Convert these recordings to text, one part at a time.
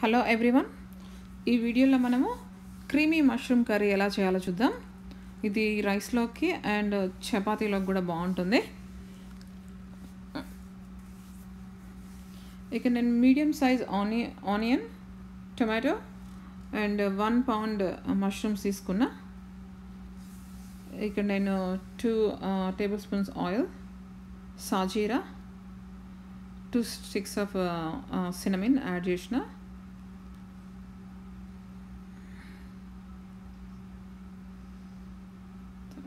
Hello everyone. ఈ వీడియోలో మనము క్రీమీ మష్రూమ్ కర్రీ ఎలా చేయాలో చూద్దాం. ఇది రైస్లోకి అండ్ చపాతీలోకి కూడా బాగుంటుంది. ఇక నేను మీడియం సైజ్ ఆని onion tomato and one pound mushrooms తీసుకున్నా. ఇక్కడ నేను two table spoons oil shahjeera two sticks of cinnamon add చేసిన.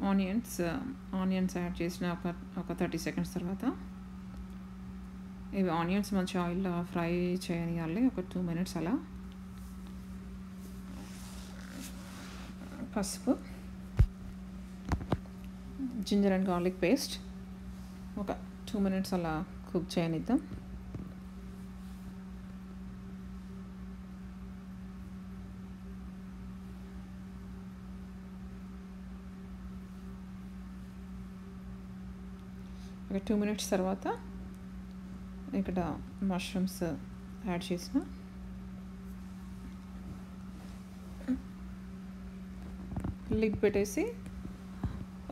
ఆనియన్స్ ఆనియన్స్ యాడ్ చేసిన ఒక ఒక థర్టీ సెకండ్స్ తర్వాత. ఇవి ఆనియన్స్ మంచి ఆయిల్లో ఫ్రై చేయనియాలి ఒక టూ మినిట్స్ అలా. పసుపు జింజర్ అండ్ గార్లిక్ పేస్ట్. ఒక టూ మినిట్స్ అలా కుక్ చేయనిద్దాం. ఒక టూ మినిట్స్ తర్వాత ఇక్కడ మష్రూమ్స్ యాడ్ చేసిన. లిడ్ పెట్టేసి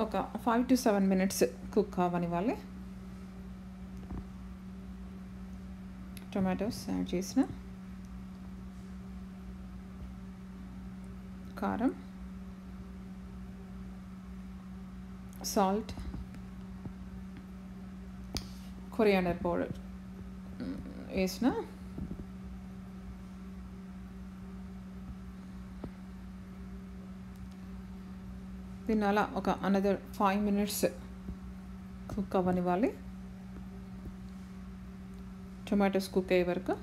ఒక five to seven minutes cook అవ్వనివ్వాలి tomatoes add చేసిన. కారం. సాల్ట్ కొరియాండర్ పౌడర్ వేసిన దీన్ని అలా ఒక అనదర్ ఫైవ్ మినిట్స్ కుక్ అవ్వనివ్వాలి టొమాటోస్ కుక్ అయ్యే వరకు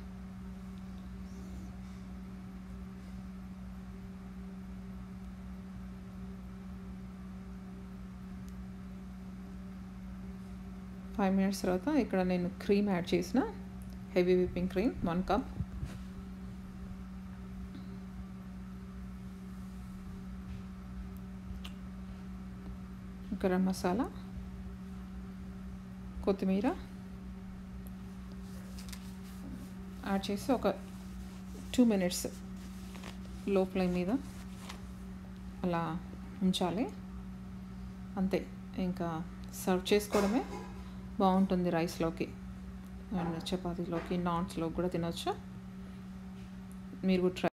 ఫైవ్ మినిట్స్ తర్వాత ఇక్కడ నేను క్రీమ్ యాడ్ చేసిన. Heavy whipping cream one cup garam masala. కొత్తిమీర. యాడ్ చేసి ఒక టూ మినిట్స్లో ఫ్లేమ్ మీద అలా ఉంచాలి. అంతే. ఇంకా సర్వ్ చేసుకోవడమే. బాగుంటుంది రైస్లోకి అండ్ చపాతీలోకి నాన్స్లోకి కూడా తినొచ్చు. మీరు కూడా ట్రై